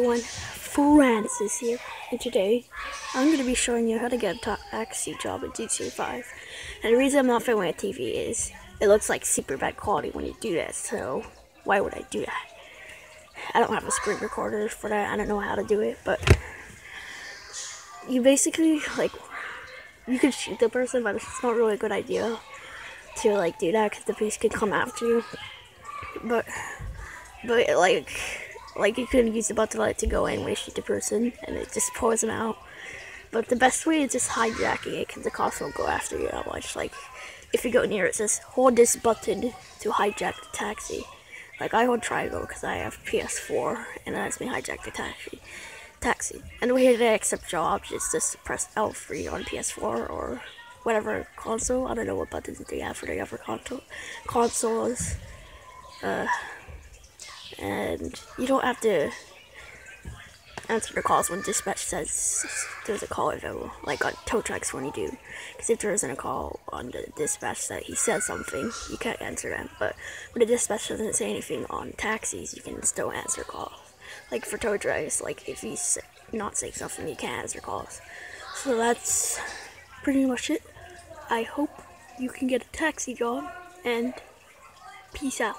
everyone, Francis here, and today I'm going to be showing you how to get a taxi job at GTA 5. And the reason I'm not filming a TV is it looks like super bad quality when you do that, so why would I do that? I don't have a screen recorder for that, I don't know how to do it, but you basically, like, you could shoot the person, but it's not really a good idea to, like, do that because the police could come after you. But, but, like, like you could use the button light to go in when you shoot the person, and it just pulls them out. But the best way is just hijacking it, because the cops won't go after you that much. Like, if you go near it, says hold this button to hijack the taxi. Like I hold triangle because I have PS4, and it lets me hijack the taxi. Taxi. And the way to accept jobs is just press L3 on PS4 or whatever console. I don't know what buttons they have for the other console consoles. Uh, and you don't have to answer the calls when dispatch says there's a call available, like on tow trucks when you do. Because if there isn't a call on the dispatch that he says something, you can't answer them. But when the dispatch doesn't say anything on taxis, you can still answer calls. Like for tow trucks, like if he's not saying something, you can't answer calls. So that's pretty much it. I hope you can get a taxi job, and peace out.